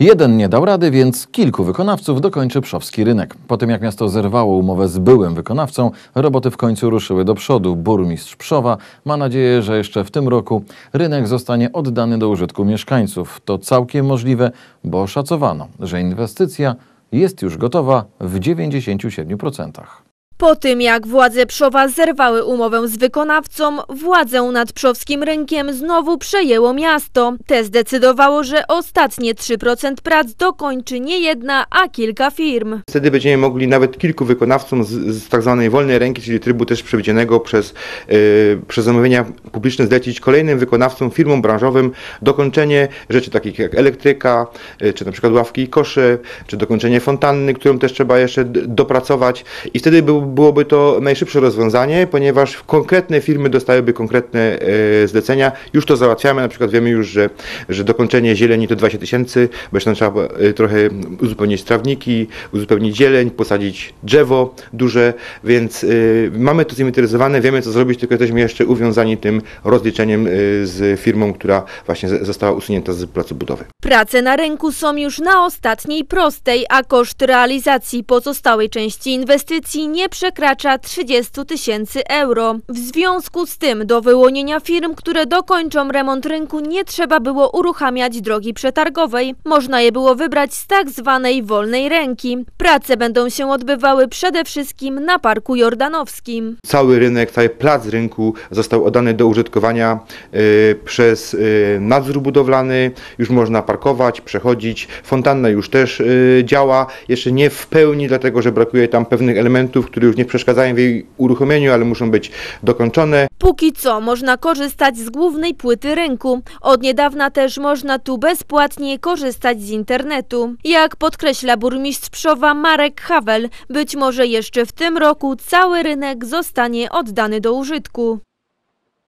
Jeden nie dał rady, więc kilku wykonawców dokończy Pszowski rynek. Po tym jak miasto zerwało umowę z byłym wykonawcą, roboty w końcu ruszyły do przodu. Burmistrz Pszowa ma nadzieję, że jeszcze w tym roku rynek zostanie oddany do użytku mieszkańców. To całkiem możliwe, bo szacowano, że inwestycja jest już gotowa w 97%. Po tym jak władze Pszowa zerwały umowę z wykonawcą, władzę nad pszowskim rynkiem znowu przejęło miasto. Te zdecydowało, że ostatnie 3% prac dokończy nie jedna, a kilka firm. Wtedy będziemy mogli nawet kilku wykonawcom z, z tak zwanej wolnej ręki, czyli trybu też przewidzianego przez, yy, przez zamówienia publiczne zlecić kolejnym wykonawcom, firmom branżowym dokończenie rzeczy takich jak elektryka, yy, czy na przykład ławki i kosze, czy dokończenie fontanny, którą też trzeba jeszcze dopracować i wtedy był, byłoby to najszybsze rozwiązanie, ponieważ konkretne firmy dostałyby konkretne e, zlecenia. Już to załatwiamy, na przykład wiemy już, że, że dokończenie zieleni to 20 tysięcy, bo jeszcze trzeba e, trochę uzupełnić trawniki, uzupełnić zieleń, posadzić drzewo duże, więc e, mamy to zinteresowane, wiemy co zrobić, tylko jesteśmy jeszcze uwiązani tym rozliczeniem z firmą, która właśnie została usunięta z placu budowy. Prace na rynku są już na ostatniej prostej, a koszt realizacji pozostałej części inwestycji nie przekracza 30 tysięcy euro. W związku z tym do wyłonienia firm, które dokończą remont rynku nie trzeba było uruchamiać drogi przetargowej. Można je było wybrać z tak zwanej wolnej ręki. Prace będą się odbywały przede wszystkim na Parku Jordanowskim. cały rynek, cały plac rynku został oddany do użytkowania y, przez y, nadzór budowlany. Już można parkować, przechodzić. Fontanna już też y, działa, jeszcze nie w pełni, dlatego że brakuje tam pewnych elementów, które już nie przeszkadzają w jej uruchomieniu, ale muszą być dokończone. Póki co można korzystać z głównej płyty rynku. Od niedawna też można tu bezpłatnie korzystać z internetu. Jak podkreśla burmistrz Pszowa Marek Hawel, być może jeszcze w tym roku cały rynek zostanie oddany do użytku.